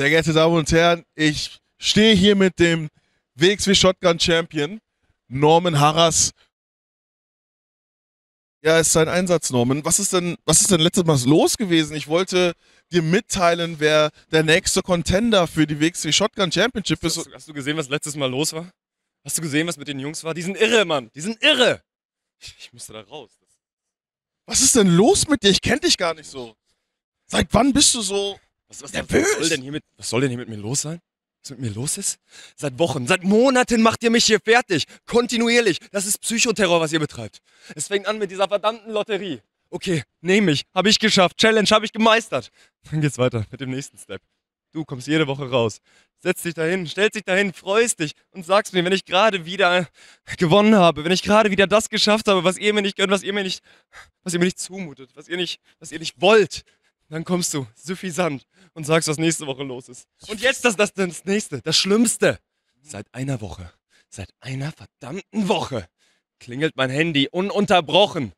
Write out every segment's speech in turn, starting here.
Sehr geehrte Damen und Herren, ich stehe hier mit dem WXW Shotgun Champion Norman Harras. Ja, ist sein Einsatz, Norman. Was ist denn, was ist denn letztes Mal los gewesen? Ich wollte dir mitteilen, wer der nächste Contender für die WXW Shotgun Championship ist. Hast du, hast du gesehen, was letztes Mal los war? Hast du gesehen, was mit den Jungs war? Die sind irre, Mann. Die sind irre. Ich, ich müsste da raus. Was ist denn los mit dir? Ich kenne dich gar nicht so. Seit wann bist du so Was, was, nervös? was, soll denn hier mit, was soll denn hier mit mir los sein? Was mit mir los ist? Seit Wochen, seit Monaten macht ihr mich hier fertig. Kontinuierlich. Das ist Psychoterror, was ihr betreibt. Es fängt an mit dieser verdammten Lotterie. Okay, nehme ich. Habe ich geschafft. Challenge habe ich gemeistert. Dann geht's weiter mit dem nächsten Step. Du kommst jede Woche raus. Setzt dich dahin, stellst dich dahin, freust dich und sagst mir, wenn ich gerade wieder gewonnen habe, wenn ich gerade wieder das geschafft habe, was ihr mir nicht gönnt, was ihr mir nicht, was ihr mir nicht zumutet, was ihr nicht, was ihr nicht wollt, dann kommst du suffisant und sagst, was nächste Woche los ist. Und jetzt das, das, das nächste, das Schlimmste. Seit einer Woche, seit einer verdammten Woche klingelt mein Handy ununterbrochen.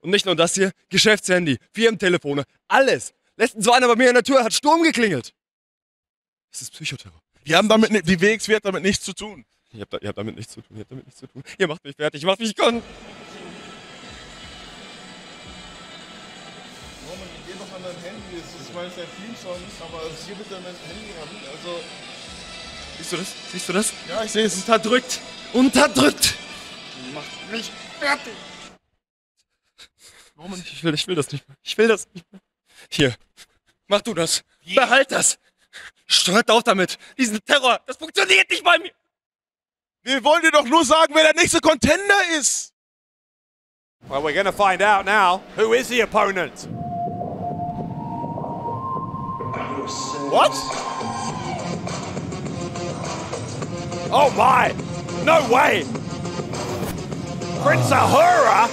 Und nicht nur das hier, Geschäftshandy, Firmentelefone, alles. Letztens war einer bei mir in der Tür, hat Sturm geklingelt. Das ist Psychoterror. Die haben damit, die WXW hat damit nichts zu tun. Ihr habt, da, ihr habt damit nichts zu tun, ihr habt damit nichts zu tun. Ihr macht mich fertig, ihr macht mich kon. Norman, geh doch an dein Handy. Es ist ein Theme-Song, aber hier bitte an dein Handy ran. Also, Siehst du das? Siehst du das? ja, ich sehe es. Unterdrückt! Unterdrückt! Macht mich fertig! Norman, Ich will, ich will das nicht mehr. Ich will das nicht mehr. Hier, mach du das. Behalt das. Stört auf damit. Diesen Terror, das funktioniert nicht bei mir. wir wollen dir doch nur sagen, wer der nächste Contender ist. Well, we're going to find out now. Who is the opponent? What? Oh my! No way! Prince Ahura